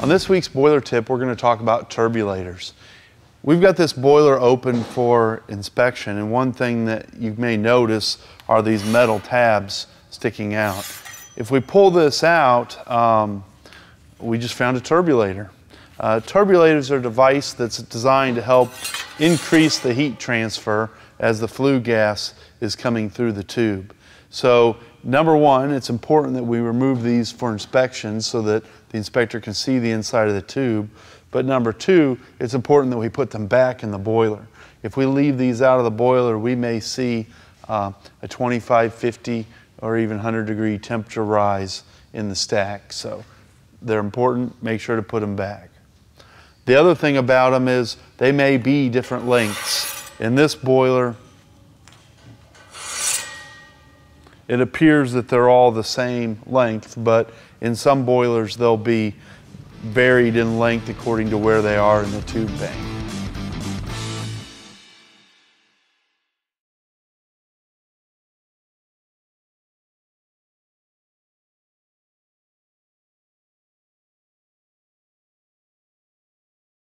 On this week's boiler tip, we're going to talk about turbulators. We've got this boiler open for inspection, and one thing that you may notice are these metal tabs sticking out. If we pull this out, um, we just found a turbulator. Uh, turbulators are a device that's designed to help increase the heat transfer as the flue gas is coming through the tube. So number one, it's important that we remove these for inspection so that the inspector can see the inside of the tube. But number two, it's important that we put them back in the boiler. If we leave these out of the boiler, we may see uh, a 25, 50, or even 100 degree temperature rise in the stack. So they're important, make sure to put them back. The other thing about them is they may be different lengths. In this boiler, it appears that they're all the same length, but in some boilers they'll be varied in length according to where they are in the tube bank.